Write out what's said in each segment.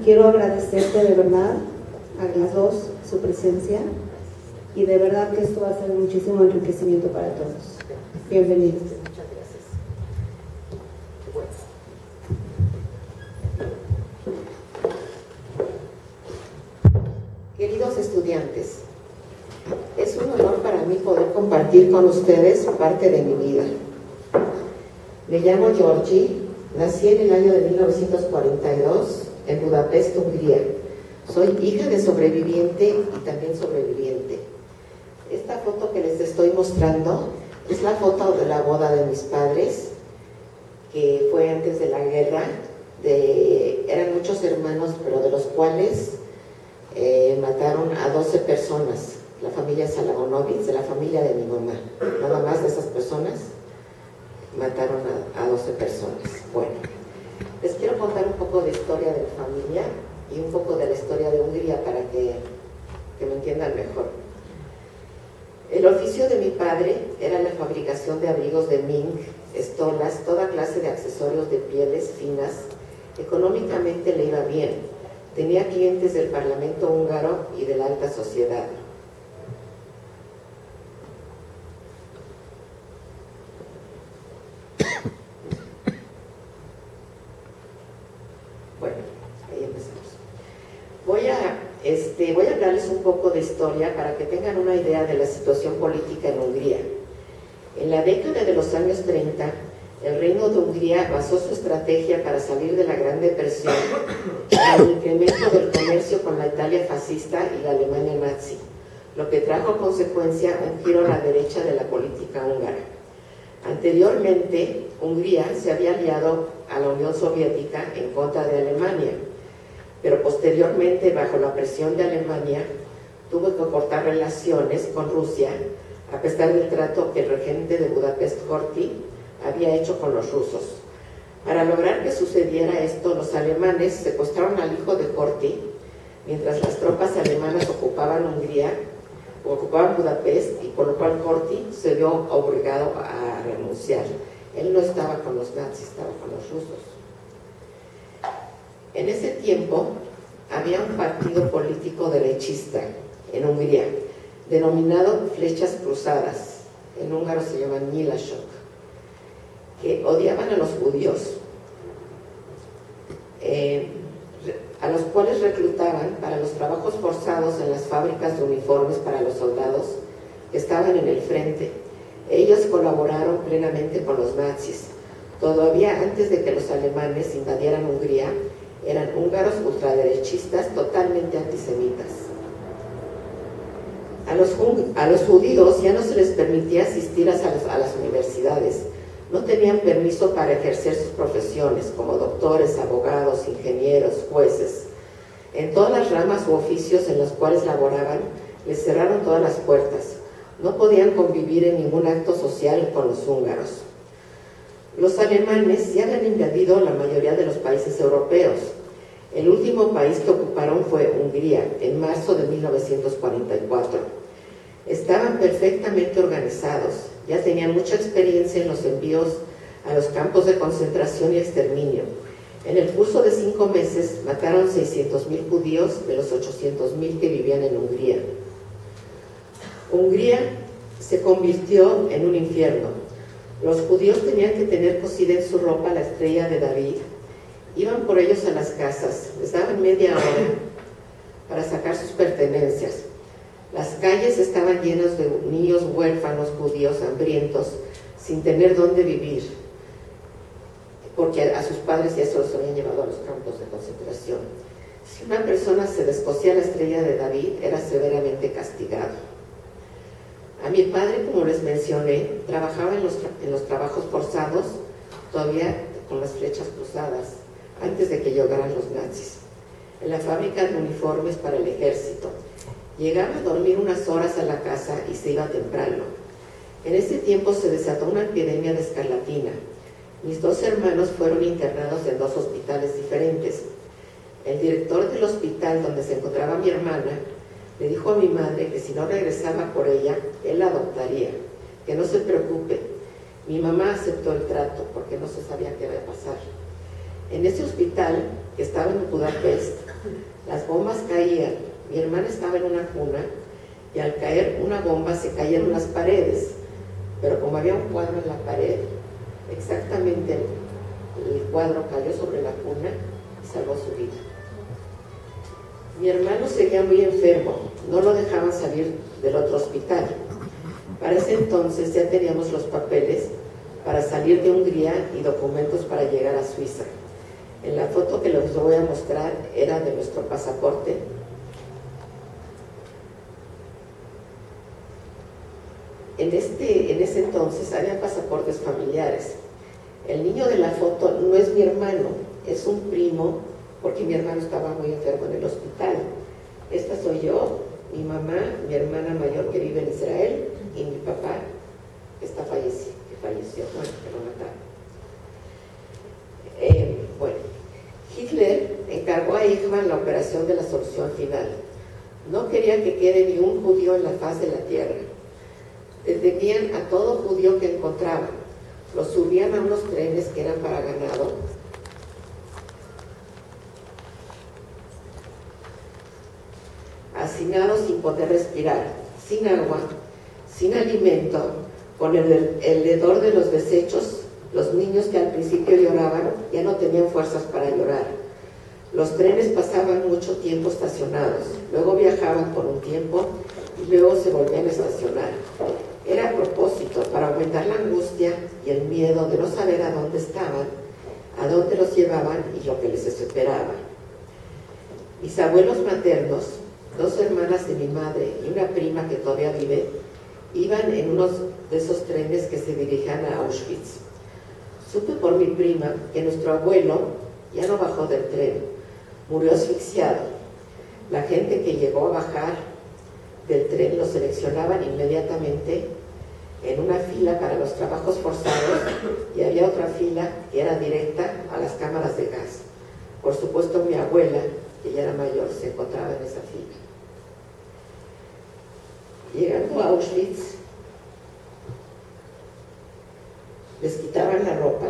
Quiero agradecerte de verdad a las dos su presencia y de verdad que esto va a ser muchísimo enriquecimiento para todos. Bienvenidos. Muchas gracias. Queridos estudiantes, es un honor para mí poder compartir con ustedes parte de mi vida. Me llamo Georgie, nací en el año de 1942 en Budapest, Hungría. Soy hija de sobreviviente y también sobreviviente. Esta foto que les estoy mostrando es la foto de la boda de mis padres, que fue antes de la guerra. De, eran muchos hermanos, pero de los cuales eh, mataron a 12 personas. La familia Salagonovich, de la familia de mi mamá. Nada más de esas personas mataron a, a 12 personas. Bueno, les quiero contar un poco de historia de la familia y un poco de la historia de Hungría para que, que me entiendan mejor. El oficio de mi padre era la fabricación de abrigos de mink, estolas, toda clase de accesorios de pieles finas. Económicamente le iba bien. Tenía clientes del Parlamento húngaro y de la alta sociedad. Bueno, ahí empezamos. Voy a, este, voy a hablarles un poco de historia para que tengan una idea de la situación política en Hungría. En la década de los años 30, el Reino de Hungría basó su estrategia para salir de la Gran Depresión en el incremento del comercio con la Italia fascista y la Alemania nazi, lo que trajo consecuencia un giro a la derecha de la política húngara. Anteriormente, Hungría se había aliado a la Unión Soviética en contra de Alemania, pero posteriormente, bajo la presión de Alemania, tuvo que cortar relaciones con Rusia, a pesar del trato que el regente de Budapest, Horthy, había hecho con los rusos. Para lograr que sucediera esto, los alemanes secuestraron al hijo de Horthy, mientras las tropas alemanas ocupaban Hungría, ocupaban Budapest, y por lo cual Horthy se vio obligado a renunciar. Él no estaba con los nazis, estaba con los rusos. En ese tiempo había un partido político derechista en Hungría, denominado Flechas Cruzadas, en húngaro se llama Nyilasok, que odiaban a los judíos, eh, a los cuales reclutaban para los trabajos forzados en las fábricas de uniformes para los soldados que estaban en el frente. Ellos colaboraron plenamente con los nazis. Todavía antes de que los alemanes invadieran Hungría, eran húngaros ultraderechistas totalmente antisemitas. A los, a los, judíos ya no se les permitía asistir a las, a las universidades. No tenían permiso para ejercer sus profesiones como doctores, abogados, ingenieros, jueces. En todas las ramas u oficios en los cuales laboraban, les cerraron todas las puertas. No podían convivir en ningún acto social con los húngaros. Los alemanes ya habían invadido la mayoría de los países europeos. El último país que ocuparon fue Hungría, en marzo de 1944. Estaban perfectamente organizados, ya tenían mucha experiencia en los envíos a los campos de concentración y exterminio. En el curso de cinco meses mataron 600.000 judíos de los 800.000 que vivían en Hungría. Hungría se convirtió en un infierno. Los judíos tenían que tener cosida en su ropa la estrella de David. Iban por ellos a las casas, les daban media hora para sacar sus pertenencias. Las calles estaban llenas de niños huérfanos judíos hambrientos, sin tener dónde vivir, porque a sus padres ya se los habían llevado a los campos de concentración. Si una persona se descosía la estrella de David, era severamente castigado. A mi padre, como les mencioné, trabajaba en los, en los trabajos forzados, todavía con las flechas cruzadas, antes de que llegaran los nazis, en la fábrica de uniformes para el ejército. Llegaba a dormir unas horas a la casa y se iba temprano. En ese tiempo se desató una epidemia de escarlatina. Mis dos hermanos fueron internados en dos hospitales diferentes. El director del hospital donde se encontraba mi hermana le dijo a mi madre que si no regresaba por ella, él la adoptaría, que no se preocupe. Mi mamá aceptó el trato porque no se sabía qué iba a pasar. En ese hospital que estaba en Budapest, las bombas caían. Mi hermana estaba en una cuna y al caer una bomba se cayeron las paredes. Pero como había un cuadro en la pared, exactamente el cuadro cayó sobre la cuna y salvó su vida. Mi hermano seguía muy enfermo, no lo dejaban salir del otro hospital. Para ese entonces ya teníamos los papeles para salir de Hungría y documentos para llegar a Suiza. En la foto que les voy a mostrar era de nuestro pasaporte. En, este, en ese entonces había pasaportes familiares. El niño de la foto no es mi hermano, es un primo, porque mi hermano estaba muy enfermo en el hospital. Esta soy yo, mi mamá, mi hermana mayor que vive en Israel y mi papá que está fallecido, que falleció, bueno, que lo mataron. Eh, bueno, Hitler encargó a Eichmann la operación de la solución final. No quería que quede ni un judío en la faz de la tierra. Detenían a todo judío que encontraban. Los subían a unos trenes que eran para ganado. Hacinados sin poder respirar, sin agua, sin alimento, con el, el hedor de los desechos los niños que al principio lloraban ya no tenían fuerzas para llorar. Los trenes pasaban mucho tiempo estacionados, luego viajaban por un tiempo y luego se volvían a estacionar. Era a propósito para aumentar la angustia y el miedo de no saber a dónde estaban, a dónde los llevaban y lo que les esperaba. Mis abuelos maternos, dos hermanas de mi madre y una prima que todavía vive, iban en uno de esos trenes que se dirigían a Auschwitz. Supe por mi prima que nuestro abuelo ya no bajó del tren, murió asfixiado. La gente que llegó a bajar del tren lo seleccionaban inmediatamente en una fila para los trabajos forzados y había otra fila que era directa a las cámaras de gas. Por supuesto mi abuela, que ya era mayor, se encontraba en esa fila. Llegando a Auschwitz, les quitaban la ropa,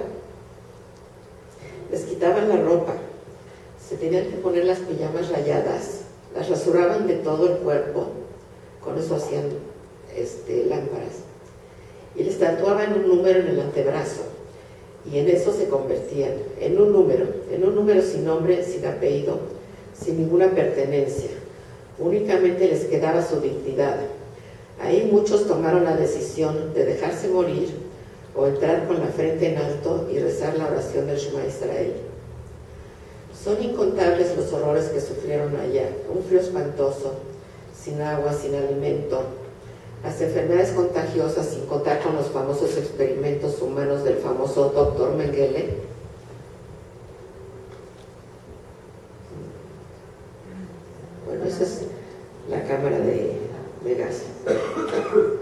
les quitaban la ropa, se tenían que poner las pijamas rayadas, las rasuraban de todo el cuerpo, con eso hacían este, lámparas, y les tatuaban un número en el antebrazo, y en eso se convertían, en un número, en un número sin nombre, sin apellido, sin ninguna pertenencia, únicamente les quedaba su dignidad. Ahí muchos tomaron la decisión de dejarse morir o entrar con la frente en alto y rezar la oración del Shema Israel. Son incontables los horrores que sufrieron allá, un frío espantoso, sin agua, sin alimento, las enfermedades contagiosas, sin contar con los famosos experimentos humanos del famoso doctor Mengele. Bueno, esa es la cámara de, de gas.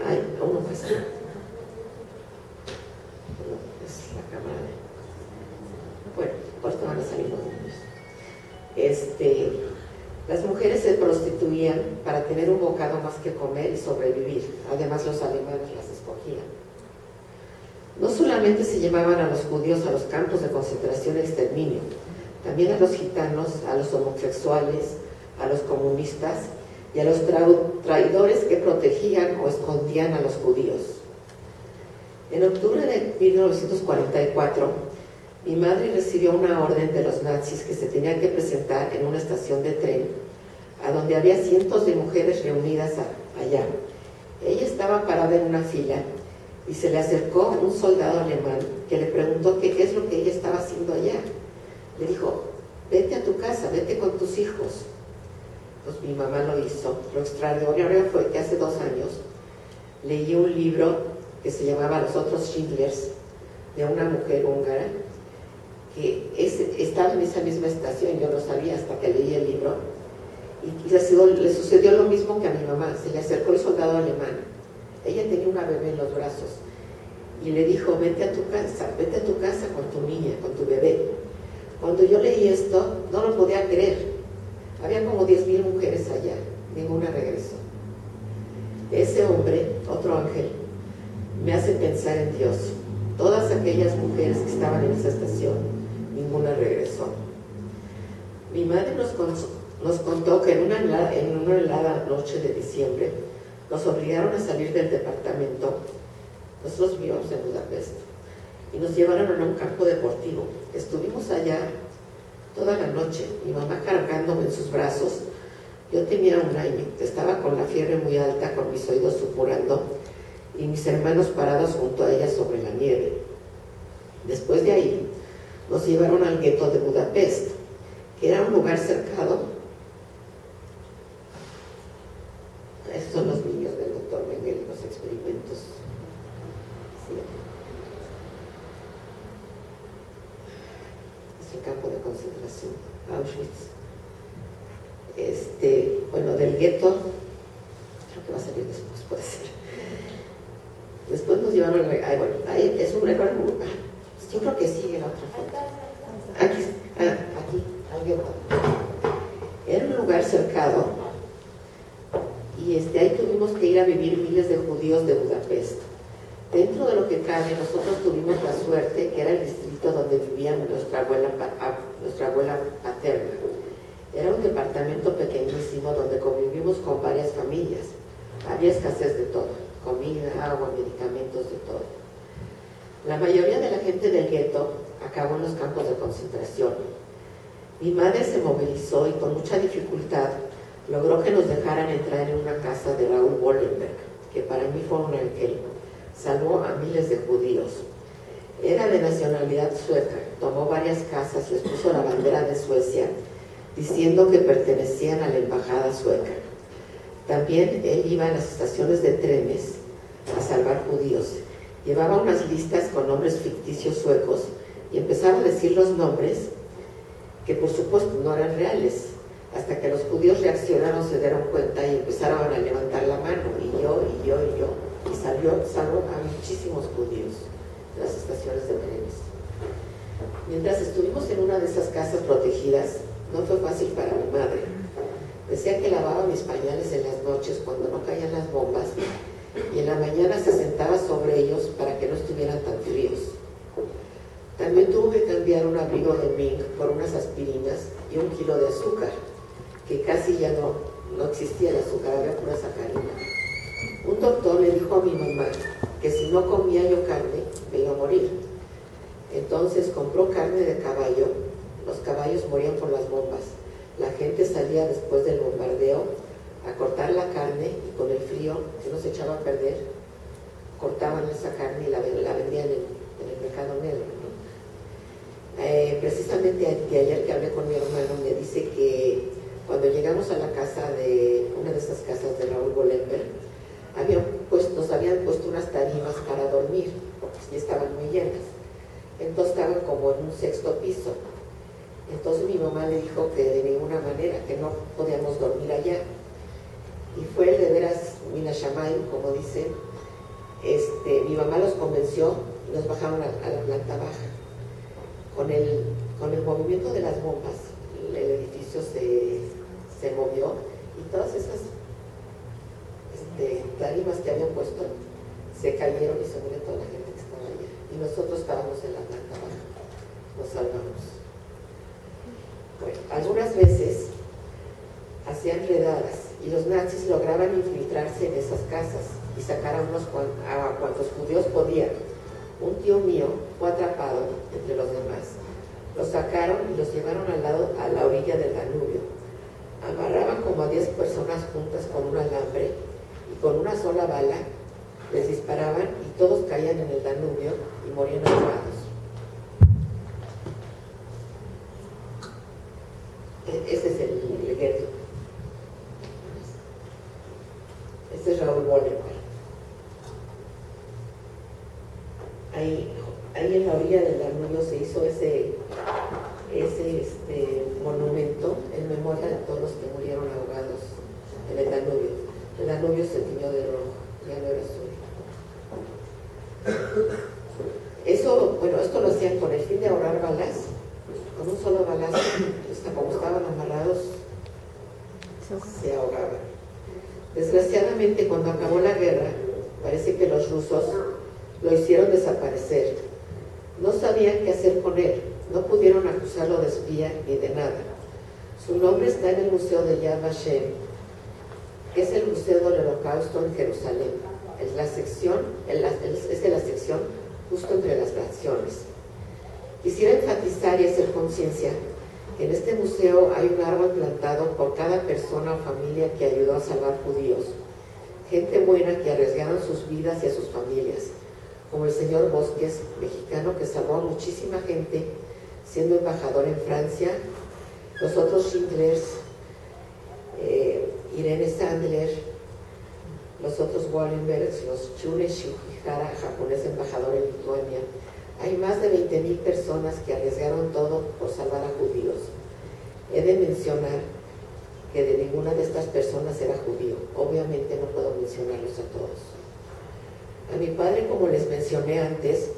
Ay, uno más es la cámara Bueno, pues van a salir los niños. Este, las mujeres se prostituían para tener un bocado más que comer y sobrevivir. Además, los alemanes las escogían. No solamente se llevaban a los judíos a los campos de concentración y exterminio, también a los gitanos, a los homosexuales, a los comunistas y a los traidores que protegían o escondían a los judíos. En octubre de 1944, mi madre recibió una orden de los nazis que se tenían que presentar en una estación de tren, a donde había cientos de mujeres reunidas allá. Ella estaba parada en una fila y se le acercó un soldado alemán que le preguntó qué es lo que ella estaba haciendo allá. Le dijo, vete a tu casa, vete con tus hijos. Pues mi mamá lo hizo. Lo extraordinario fue que hace dos años leí un libro que se llamaba Los otros Schindlers, de una mujer húngara, que estaba en esa misma estación, yo no sabía hasta que leí el libro, y, le, sucedió lo mismo que a mi mamá, se le acercó el soldado alemán, ella tenía una bebé en los brazos, y le dijo, vete a tu casa, vete a tu casa con tu niña, con tu bebé. Cuando yo leí esto, no lo podía creer. Había como 10.000 mujeres allá, ninguna regresó. Ese hombre, otro ángel, me hace pensar en Dios. Todas aquellas mujeres que estaban en esa estación, ninguna regresó. Mi madre nos, contó que en una, helada, en una helada noche de diciembre nos obligaron a salir del departamento, nosotros vivíamos en Budapest, y nos llevaron a un campo deportivo. Estuvimos allá toda la noche, mi mamá cargándome en sus brazos. Yo tenía un año, estaba con la fiebre muy alta, con mis oídos supurando, y mis hermanos parados junto a ella sobre la nieve. Después de ahí, nos llevaron al gueto de Budapest, que era un lugar cercado. Estos son los niños del doctor Mengele, los experimentos. Es el campo de concentración, Auschwitz. Este, bueno, del gueto, creo que va a salir después, puede ser. Después nos llevaron, ay, bueno, ahí es un recuerdo, yo creo que sigue la otra foto. Aquí, ah, aquí, Era un lugar cercado y este, ahí tuvimos que ir a vivir miles de judíos de Budapest. Dentro de lo que cabe, nosotros tuvimos la suerte que era el distrito donde vivía nuestra abuela, ah, nuestra abuela paterna. Era un departamento pequeñísimo donde convivimos con varias familias. Había escasez de todo, comida, agua, medicamentos, de todo. La mayoría de la gente del gueto acabó en los campos de concentración. Mi madre se movilizó y con mucha dificultad logró que nos dejaran entrar en una casa de Raúl Wollenberg, que para mí fue un ángel. Salvó a miles de judíos. Era de nacionalidad sueca, tomó varias casas, les puso la bandera de Suecia, diciendo que pertenecían a la embajada sueca. También él iba a las estaciones de trenes a salvar judíos Llevaba unas listas con nombres ficticios suecos y empezaba a decir los nombres que por supuesto no eran reales, hasta que los judíos reaccionaron, se dieron cuenta y empezaron a levantar la mano, y yo, y yo, y yo, y salió, salvó a muchísimos judíos de las estaciones de trenes. Mientras estuvimos en una de esas casas protegidas, no fue fácil para mi madre. Decía que lavaba mis pañales en las noches cuando no caían las bombas y en la mañana se sentaba sobre ellos para que no estuvieran tan fríos. También tuvo que cambiar un abrigo de mink por unas aspirinas y un kilo de azúcar, que casi ya no, no existía el azúcar, había pura sacarina. Un doctor le dijo a mi mamá que si no comía yo carne, me iba a morir. Entonces compró carne de caballo, los caballos morían por las bombas. La gente salía después del bombardeo a cortar la carne y con el frío que no se echaba a perder, cortaban esa carne y la, vendían en, el mercado negro. Eh, precisamente de ayer que hablé con mi hermano me dice que cuando llegamos a la casa de una de esas casas de Raúl Golember, habían nos habían puesto unas tarimas para dormir, porque estaban muy llenas. Entonces estaban como en un sexto piso. Entonces mi mamá le dijo que de ninguna manera, que no podíamos dormir allá, y fue de veras Mina Shamayim, como dicen, este, mi mamá los convenció nos bajaron a, la planta baja. Con el, con el movimiento de las bombas, el, edificio se, se, movió y todas esas este, tarimas que habían puesto se cayeron y se murió toda la gente que estaba allá. Y nosotros estábamos en la planta baja, nos salvamos. Algunas veces hacían redadas y los nazis lograban infiltrarse en esas casas y sacar a, unos a cuantos judíos podían. Un tío mío fue atrapado entre los demás. Los sacaron y los llevaron al lado, a la orilla del Danubio. Amarraban como a 10 personas juntas con un alambre y con una sola bala les disparaban y todos caían en el Danubio y morían ahogados. E-, ese es el, el Este es Raúl Bolívar. Ahí, ahí en la orilla del Danubio se hizo ese, ese este, monumento en memoria de todos los que murieron ahogados en el Danubio. El Danubio se tiñó de rojo, azul. Eso, bueno, esto lo hacían con el fin de ahorrar balas, con un solo balazo, como estaban amarrados, se ahogaban. Cuando acabó la guerra, parece que los rusos lo hicieron desaparecer. No sabían qué hacer con él, no pudieron acusarlo de espía ni de nada. Su nombre está en el Museo de Yad Vashem, que es el Museo del Holocausto en Jerusalén. Es, la sección, es de la sección justo entre las fracciones. Quisiera enfatizar y hacer conciencia que en este museo hay un árbol plantado por cada persona o familia que ayudó a salvar judíos. Gente buena que arriesgaron sus vidas y a sus familias, como el señor Bosques, mexicano que salvó a muchísima gente siendo embajador en Francia, los otros Schindlers, eh, Irene Sandler, los otros Wallenbergs, los Chune Shihara, japonés embajador en Lituania. Hay más de 20.000 personas que arriesgaron todo por salvar a judíos. He de mencionar que de ninguna de estas personas era judío. Obviamente no puedo mencionarlos a todos. A mi padre, como les mencioné antes,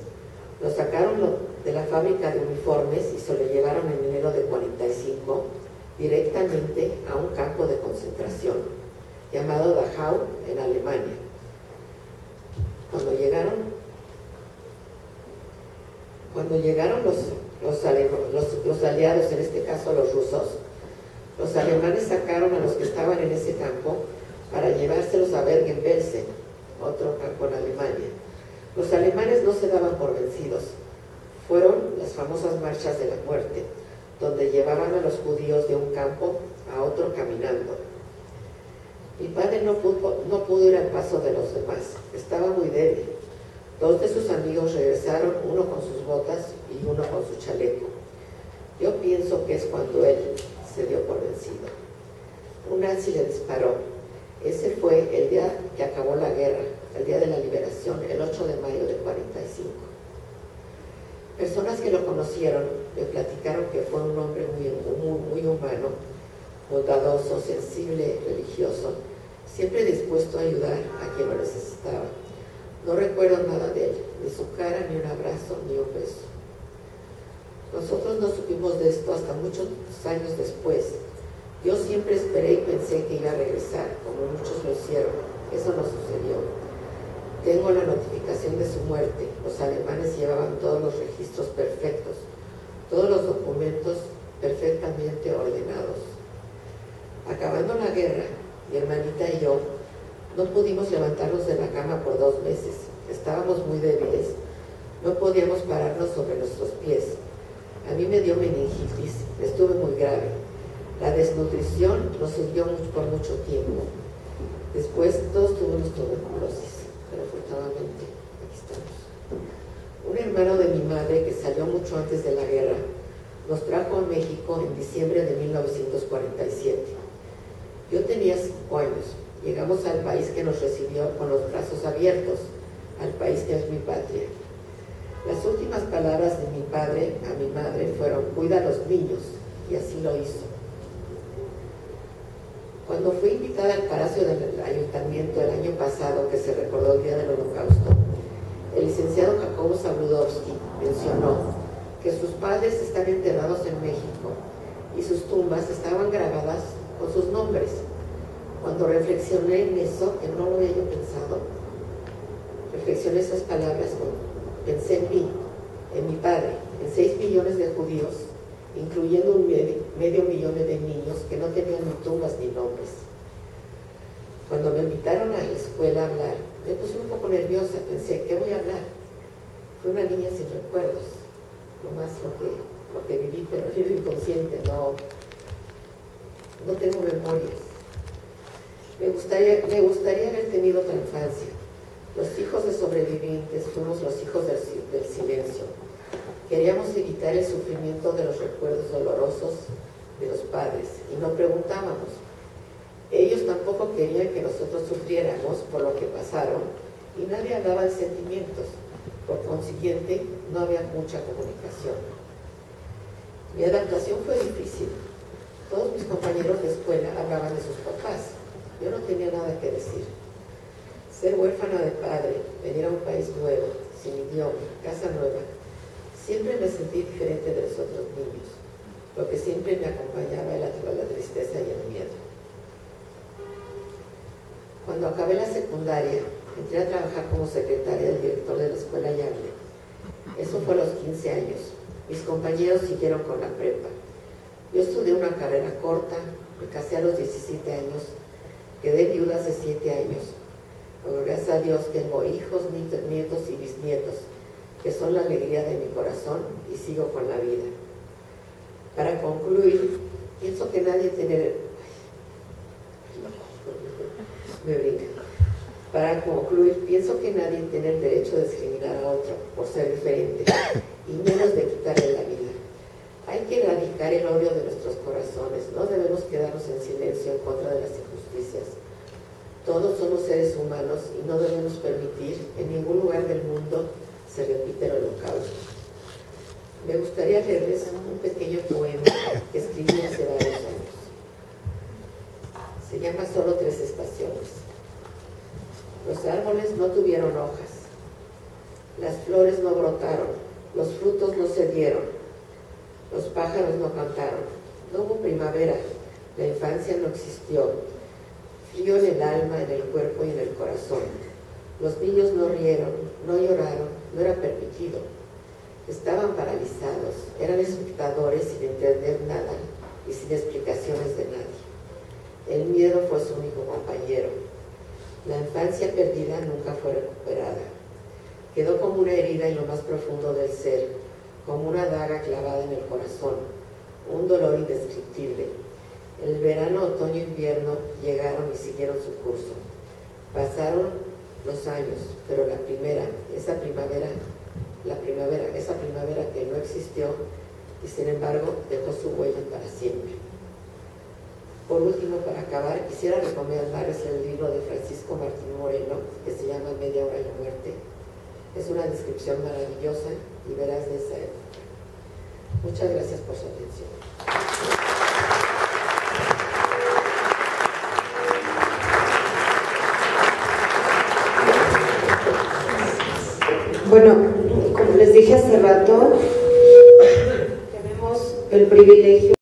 lo sacaron de la fábrica de uniformes y se lo llevaron en enero de 45 directamente a un campo de concentración llamado Dachau en Alemania. Cuando llegaron, cuando llegaron los, los, aliados, en este caso los rusos, los alemanes sacaron a los que estaban en ese campo para llevárselos a Bergen-Belsen, otro campo en Alemania. Los alemanes no se daban por vencidos. Fueron las famosas marchas de la muerte, donde llevaban a los judíos de un campo a otro caminando. Mi padre no pudo, no pudo ir al paso de los demás, estaba muy débil. Dos de sus amigos regresaron, uno con sus botas y uno con su chaleco. Yo pienso que es cuando él se dio por vencido. Un nazi le disparó. Ese fue el día que acabó la guerra el día de la liberación, el 8 de mayo del 45. Personas que lo conocieron me platicaron que fue un hombre muy, muy, humano, bondadoso, sensible, religioso, siempre dispuesto a ayudar a quien lo necesitaba. No recuerdo nada de él, ni su cara, ni un abrazo, ni un beso. Nosotros no supimos de esto hasta muchos años después. Yo siempre esperé y pensé que iba a regresar, como muchos lo hicieron. Eso no sucedió. Tengo la notificación de su muerte. Los alemanes llevaban todos los registros perfectos, todos los documentos perfectamente ordenados. Acabando la guerra, mi hermanita y yo no pudimos levantarnos de la cama por dos meses. Estábamos muy débiles. No podíamos pararnos sobre nuestros pies. A mí me dio meningitis, estuve muy grave. La desnutrición nos siguió por mucho tiempo. Después todos tuvimos tuberculosis pero afortunadamente aquí estamos. Un hermano de mi madre que salió mucho antes de la guerra nos trajo a México en diciembre de 1947. Yo tenía cinco años. Llegamos al país que nos recibió con los brazos abiertos, al país que es mi patria. Las últimas palabras de mi padre a mi madre fueron, cuida a los niños, y así lo hizo. Cuando fui invitada al Palacio del Ayuntamiento el año pasado, que se recordó el Día del Holocausto, el licenciado Jacobo Sabrudowski mencionó que sus padres están enterrados en México y sus tumbas estaban grabadas con sus nombres. Cuando reflexioné en eso, que no lo había yo pensado, reflexioné esas palabras, pensé en mí, en mi padre, en seis millones de judíos incluyendo un medio, millón de niños que no tenían ni tumbas ni nombres. Cuando me invitaron a la escuela a hablar, me puse un poco nerviosa, pensé, ¿qué voy a hablar? Fui una niña sin recuerdos, lo más lo que, lo que viví, pero vivo inconsciente, no, no tengo memorias. Me gustaría, me gustaría haber tenido otra infancia. Los hijos de sobrevivientes fuimos los hijos del silencio Queríamos evitar el sufrimiento de los recuerdos dolorosos de los padres y no preguntábamos. Ellos tampoco querían que nosotros sufriéramos por lo que pasaron y nadie hablaba de sentimientos. Por consiguiente, no había mucha comunicación. Mi adaptación fue difícil. Todos mis compañeros de escuela hablaban de sus papás. Yo no tenía nada que decir. Ser huérfana de padre, venir a un país nuevo, sin idioma, casa nueva, Siempre me sentí diferente de los otros niños. Lo que siempre me acompañaba era la tristeza y el miedo. Cuando acabé la secundaria, entré a trabajar como secretaria del director de la escuela Yable. Eso fue a los 15 años. Mis compañeros siguieron con la prepa. Yo estudié una carrera corta, me casé a los 17 años, quedé viuda hace 7 años. Gracias a Dios tengo hijos, nietos y bisnietos, que son la alegría de mi corazón y sigo con la vida. Para concluir, pienso que nadie tiene... Para concluir, pienso que nadie tiene el derecho de discriminar a otro por ser diferente y menos de quitarle la vida. Hay que erradicar el odio de nuestros corazones, no debemos quedarnos en silencio en contra de las injusticias. Todos somos seres humanos y no debemos permitir en ningún lugar del mundo se repita el holocausto. Me gustaría leerles un pequeño poema que escribí hace varios años. Se llama Solo tres estaciones. Los árboles no tuvieron hojas, las flores no brotaron, los frutos no se dieron, los pájaros no cantaron, no hubo primavera, la infancia no existió, frío en el alma, en el cuerpo y en el corazón. Los niños no rieron, no lloraron, no era permitido. Estaban paralizados, eran espectadores sin entender nada y sin explicaciones de nadie. El miedo fue su único compañero. La infancia perdida nunca fue recuperada. Quedó como una herida en lo más profundo del ser, como una daga clavada en el corazón, un dolor indescriptible. Verano, otoño invierno llegaron y siguieron su curso. Pasaron los años, pero la primera, esa primavera, la primavera, esa primavera que no existió y sin embargo dejó su huella para siempre. Por último, para acabar, quisiera recomendarles el libro de Francisco Martín Moreno, que se llama Media hora y la muerte. Es una descripción maravillosa y verás de esa época. Muchas gracias por su atención. Bueno, como les dije hace rato, tenemos el privilegio